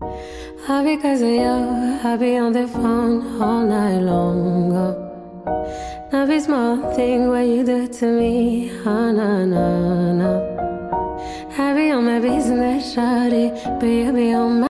All because of you, I be on the phone all night long. Oh. be small thing what you do to me, oh no, no, no. I be on my business, shawty, but you be on my